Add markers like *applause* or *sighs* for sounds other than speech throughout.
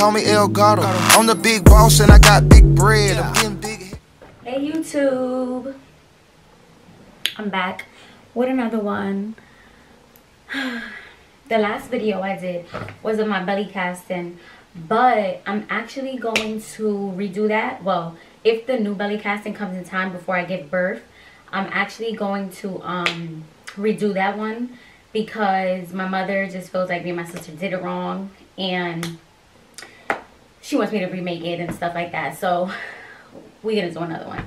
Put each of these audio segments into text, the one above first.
call me El Gato. I'm the big boss and I got big bread. I'm getting big. Hey YouTube. I'm back with another one. *sighs* the last video I did was of my belly casting, but I'm actually going to redo that. Well, if the new belly casting comes in time before I give birth, I'm actually going to um redo that one because my mother just feels like me and my sister did it wrong and she wants me to remake it and stuff like that. So we're gonna do another one.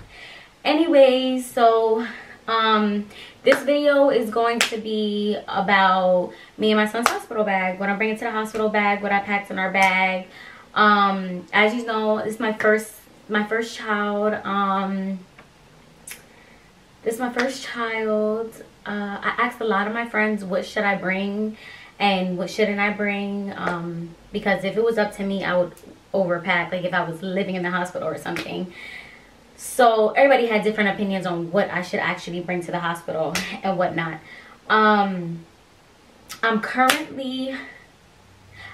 Anyways, so um this video is going to be about me and my son's hospital bag what i'm bringing to the hospital bag what i packed in our bag um as you know this is my first my first child um this is my first child uh i asked a lot of my friends what should i bring and what shouldn't i bring um because if it was up to me i would overpack like if i was living in the hospital or something so everybody had different opinions on what I should actually bring to the hospital and whatnot. Um, I'm currently,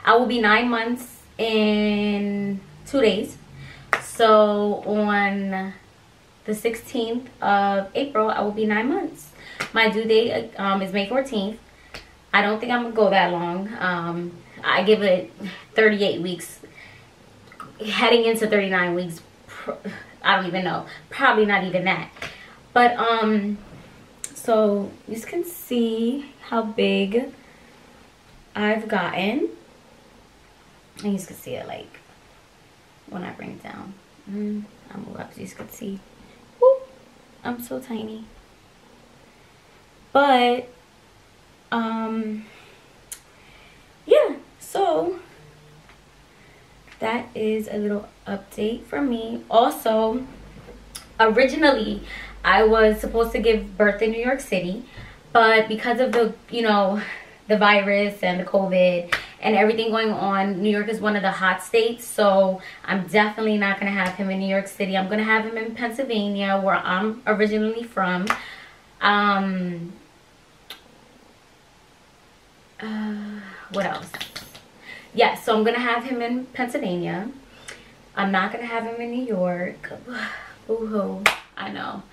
I will be nine months in two days. So on the 16th of April, I will be nine months. My due date um, is May 14th. I don't think I'm gonna go that long. Um, I give it 38 weeks, heading into 39 weeks I don't even know. Probably not even that. But, um, so you can see how big I've gotten. And you can see it like when I bring it down. Mm, I'll move up so you can see. I'm so tiny. But, um, yeah, so that is a little update from me. Also originally i was supposed to give birth in new york city but because of the you know the virus and the covid and everything going on new york is one of the hot states so i'm definitely not going to have him in new york city. I'm going to have him in pennsylvania where i'm originally from. Um uh, what else yeah, so I'm going to have him in Pennsylvania. I'm not going to have him in New York. *sighs* Boo-hoo. I know.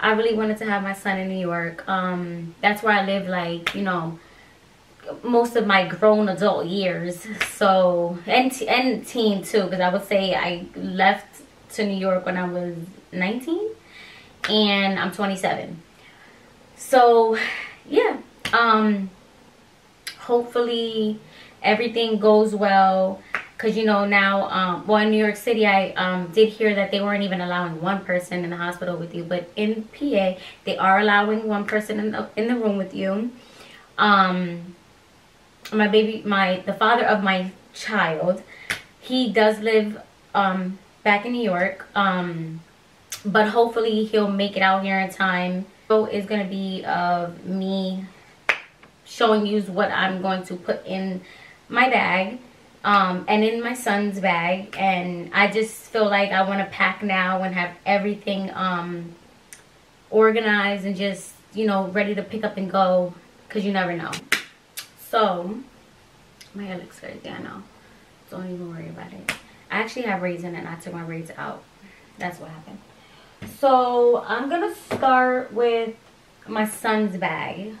I really wanted to have my son in New York. Um, that's where I lived, like, you know, most of my grown adult years. So, and, and teen, too, because I would say I left to New York when I was 19. And I'm 27. So, *sighs* yeah. Um, hopefully everything goes well. Because you know now um well in new york city i um did hear that they weren't even allowing one person in the hospital with you but in pa they are allowing one person in the in the room with you. Um my baby my the father of my child he does live um back in new york um but hopefully he'll make it out here in time. So is going to be of me showing you what i'm going to put in my bag um, and in my son's bag. And I just feel like I want to pack now and have everything um, organized and just, you know, ready to pick up and go because you never know. So, my hair looks crazy, I know. Don't even worry about it. I actually have braids in and I took my braids out. That's what happened. So, I'm going to start with my son's bag.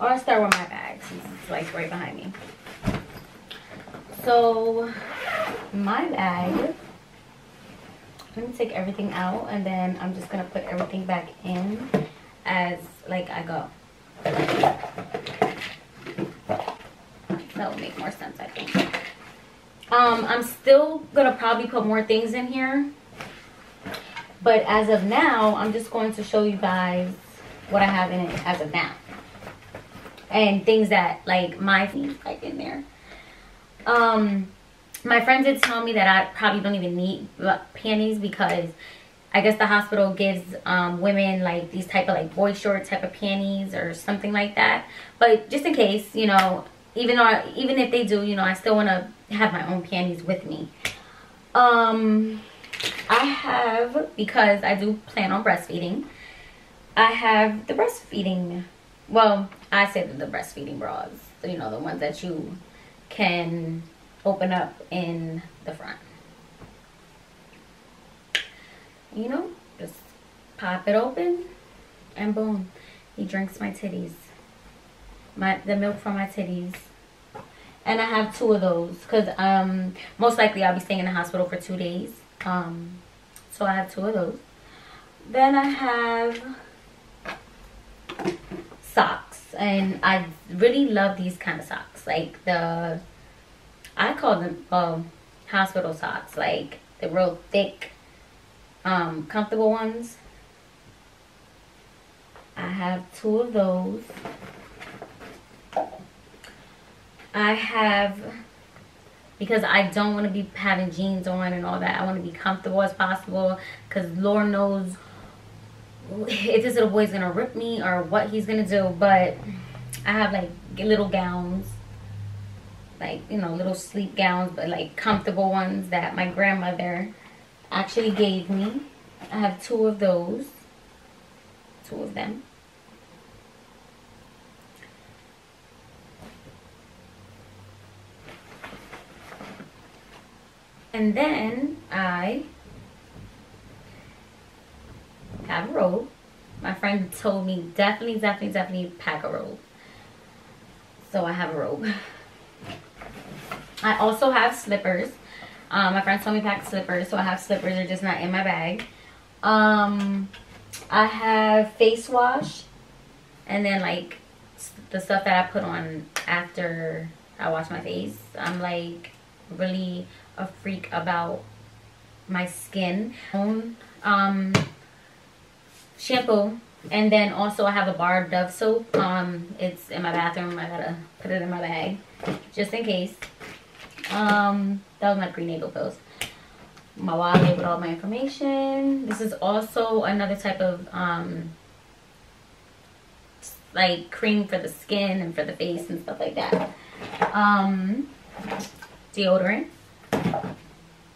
Or I'll start with my bag since it's like right behind me. So my bag, I'm gonna take everything out and then I'm just gonna put everything back in as like I go. That will make more sense, I think. Um, I'm still gonna probably put more things in here. But as of now, I'm just going to show you guys what I have in it as of now and things that like my things like in there. Um my friend did tell me that i probably don't even need panties because i guess the hospital gives um, women like these type of like boy short type of panties or something like that. But just in case you know even though I, even if they do you know i still want to have my own panties with me. Um i have because i do plan on breastfeeding i have the breastfeeding well, I said the breastfeeding bras. you know, the ones that you can open up in the front. You know, just pop it open and boom, he drinks my titties. My the milk from my titties. And I have two of those because um most likely I'll be staying in the hospital for two days. Um so I have two of those. Then I have socks and I really love these kind of socks. Like the I call them um, hospital socks, like the real thick, um, comfortable ones. I have two of those. I have, because I don't want to be having jeans on and all that. I want to be comfortable as possible because Lord knows if this little boy's to rip me or what he's to do. But I have like little gowns like you know little sleep gowns but like comfortable ones that my grandmother actually gave me I have two of those two of them and then I have a robe my friend told me definitely definitely definitely pack a robe so I have a robe I also have slippers. Um, my friends told me pack slippers, so I have slippers. They're just not in my bag. Um, I have face wash, and then like the stuff that I put on after I wash my face. I'm like really a freak about my skin. Um, shampoo, and then also I have a bar of Dove soap. Um, it's in my bathroom. I gotta put it in my bag just in case. Um, that was my green prenatal pills. My wallet with all my information. This is also another type of um, like cream for the skin and for the face and stuff like that. Um, deodorant,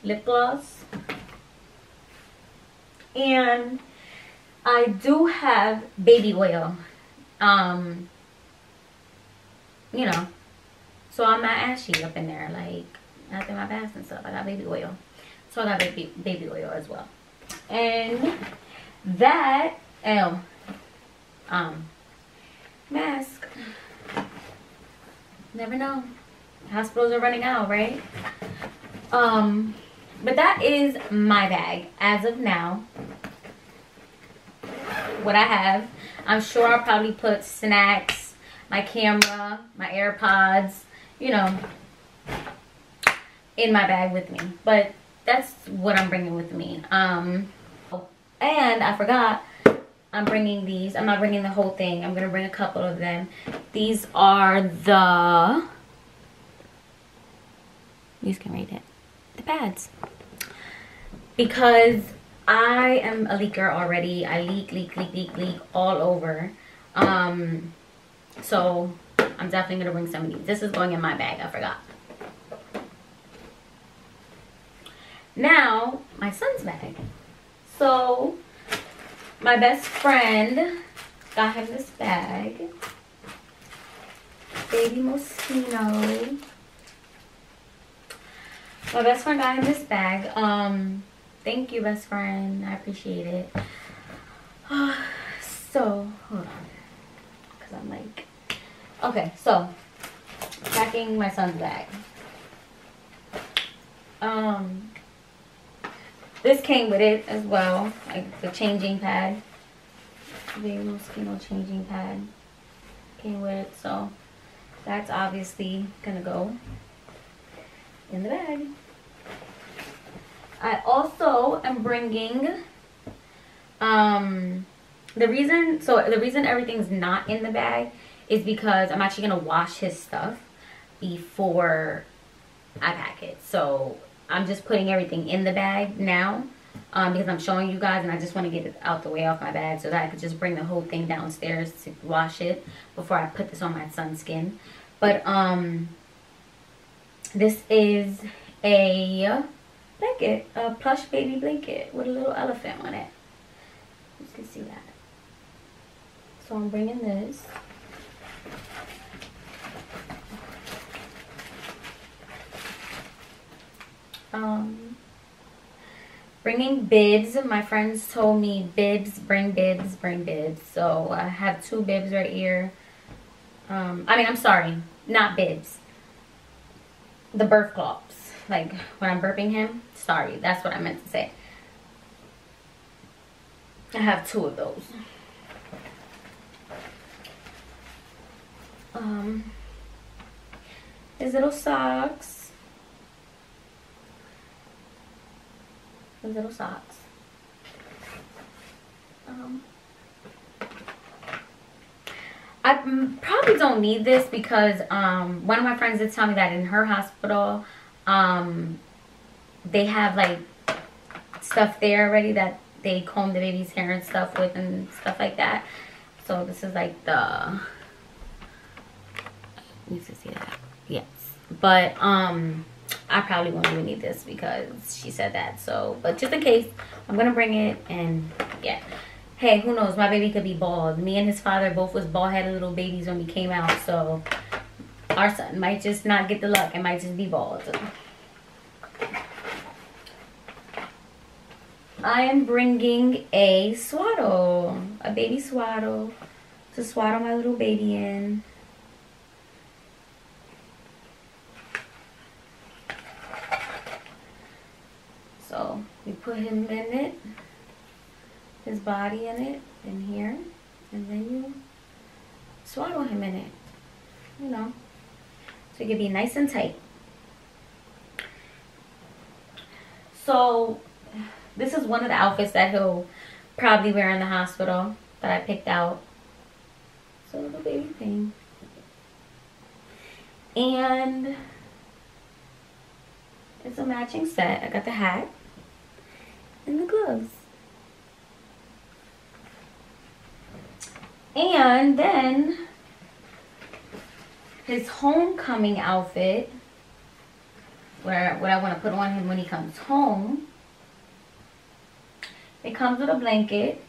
lip gloss, and I do have baby oil. Um, you know, so I'm not ashy up in there, like after my bath and stuff. I got baby oil. So I got baby, baby oil as well. And that, um, um, mask. Never know. Hospitals are running out, right? Um, but that is my bag as of now. What I have. I'm sure I'll probably put snacks, my camera, my AirPods, you know, in my bag with me. But that's what I'm bringing with me. Um, and I forgot, I'm bringing these. I'm not bringing the whole thing. I'm going to bring a couple of them. These are the, you can read it, the pads. Because I am a leaker already. I leak, leak, leak, leak, leak all over. Um, so I'm definitely going to bring some of these. This is going in my bag. I forgot. Now, my son's bag. So, my best friend got him this bag. Baby Moschino. My best friend got him this bag. Um, thank you, best friend. I appreciate it. *sighs* so, hold on. Because I'm like Okay, so packing my son's bag. Um, this came with it as well, like the changing pad. The Moschino changing pad came with it, so that's obviously gonna go in the bag. I also am bringing um the reason so the reason everything's not in the bag is because I'm actually going to wash his stuff before I pack it. So I'm just putting everything in the bag now um, because I'm showing you guys and I just want to get it out the way off my bag so that I could just bring the whole thing downstairs to wash it before I put this on my son's skin. But um, this is a blanket, a plush baby blanket with a little elephant on it. You can see that. So I'm bringing this. Um, bringing bibs. My friends told me bibs, bring bibs, bring bibs. So I have two bibs right here. Um, I mean, I'm sorry, not bibs. The burp cloth. Like when I'm burping him. Sorry, that's what I meant to say. I have two of those. Um, his little socks. His little socks. Um, I probably don't need this because um, one of my friends did tell me that in her hospital, um, they have like stuff there already that they comb the baby's hair and stuff with and stuff like that. So this is like the, you can see that, yes. But um, I probably won't even need this because she said that. So, but just in case, I'm gonna bring it and yeah. Hey, who knows? My baby could be bald. Me and his father both was bald-headed little babies when we came out. So our son might just not get the luck. It might just be bald. I am bringing a swaddle, a baby swaddle to swaddle my little baby in. So we put him in it, his body in it, in here, and then you swaddle him in it, you know, so he can be nice and tight. So this is one of the outfits that he'll probably wear in the hospital that I picked out. So little baby thing. And it's a matching set. I got the hat and the gloves. And then his homecoming outfit, where what I want to put on him when he comes home. It comes with a blanket.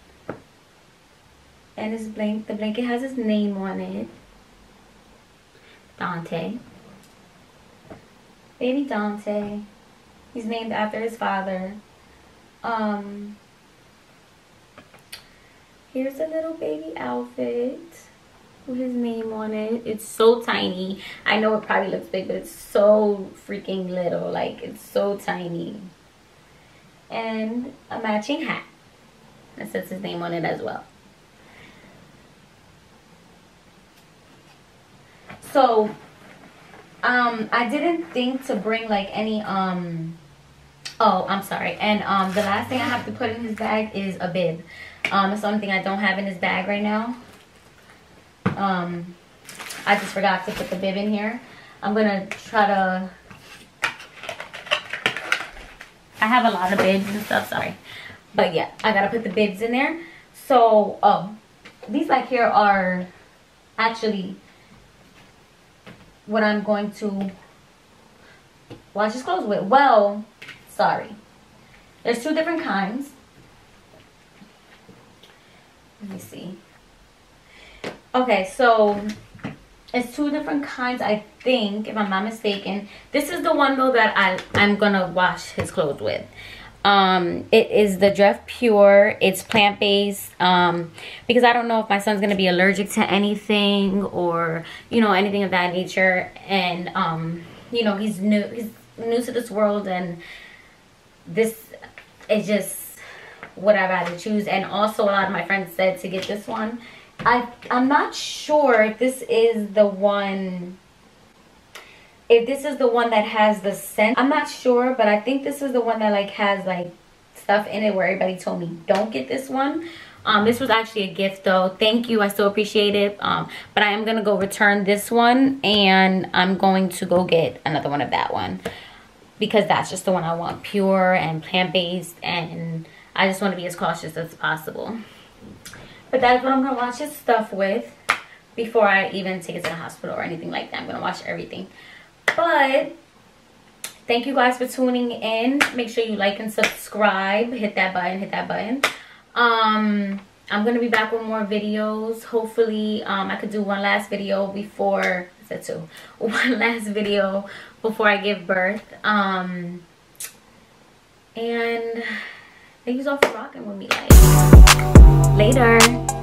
And his blank the blanket has his name on it. Dante. Baby Dante. He's named after his father. Um Here's a little baby outfit his name on it. It's so tiny. I know it probably looks big, but it's so freaking little. Like, it's so tiny. And a matching hat. That says his name on it as well. So, um, I didn't think to bring like any, um, oh, I'm sorry. And, um, the last thing I have to put in his bag is a bib. Um, it's the only thing I don't have in his bag right now. Um, I just forgot to put the bib in here. I'm gonna try to, I have a lot of bibs and stuff, sorry. But yeah, I gotta put the bibs in there. So, oh, these back here are actually what I'm going to wash his clothes with. Well, sorry. There's two different kinds. Let me see. Okay, so it's two different kinds, I think, if I'm not mistaken. This is the one, though, that I, I'm to wash his clothes with. Um, it is the Dreft Pure. It's plant-based um, because I don't know if my son's to be allergic to anything or, you know, anything of that nature. And, um, you know, he's new, he's new to this world and this is just what I've had to choose. And also a lot of my friends said to get this one. I, I'm not sure if this is the one, if this is the one that has the scent. I'm not sure, but I think this is the one that like has like stuff in it where everybody told me don't get this one. Um, this was actually a gift though. Thank you. I still appreciate it. Um, but I am going to go return this one and I'm going to go get another one of that one because that's just the one I want pure and plant-based and I just want to be as cautious as possible. But that's what I'm going to wash his stuff with before I even take it to the hospital or anything like that. I'm going to wash everything. But thank you guys for tuning in. Make sure you like and subscribe. Hit that button. Hit that button. Um, I'm going to be back with more videos. Hopefully, um, I could do one last video before, I said two, one last video before I give birth. Um, And thank you all for rocking with me. Like later.